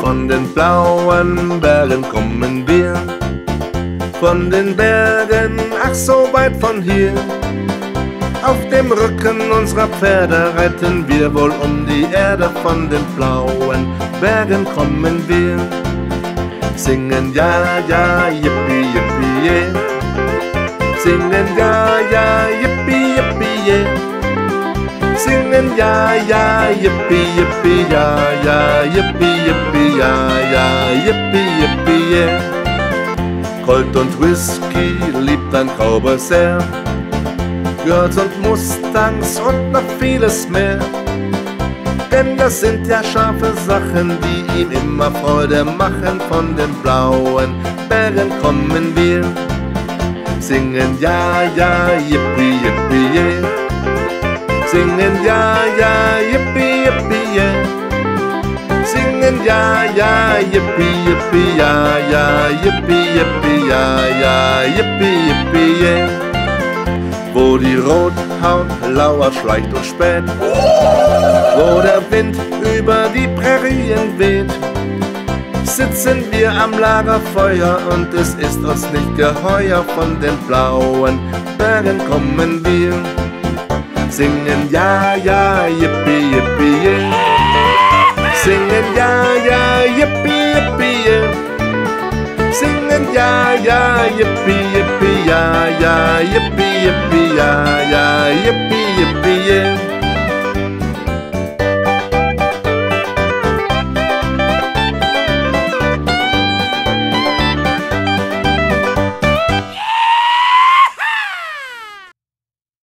Von den blauen Bergen kommen wir, von den Bergen, ach so weit von hier. Auf dem Rücken unserer Pferde reiten wir wohl um die Erde, von den blauen Bergen kommen wir. Singen ja, ja, yippie, yippie, yeah. Singen ja, ja, yippie, yippie, yeah. Singen ja, ja, yippie, yippie, ja, ja, yippie, yippie, ja, ja, yippie, yippie, yeah. Colt und Whisky liebt ein Cowboy sehr. Girls und Mustangs und noch vieles mehr. Denn das sind ja scharfe Sachen, die ihm immer Freude machen. Von den blauen Bergen kommen wir, singen ja, ja, yippie, yippie, yeah. Singen ja, ja, yippie, yippie, yeah. Singen ja, ja, yippie, yippie, ja, ja, yippie, yippie, ja, ja, yippie, yippie, yeah. Wo die Rothaut lauert, schleicht und spät, wo der Wind über die Prärien weht, sitzen wir am Lagerfeuer und es ist uns nicht geheuer, von den blauen Bergen kommen wir, singen ja, ja, yippie, yippie, yeah. Singen ja, ja, yippie, yippie, yeah. Singen ja, ja, yippie, yippie, ja, ja, yippie, yippie, ja, ja, yippie, yippie, yeah.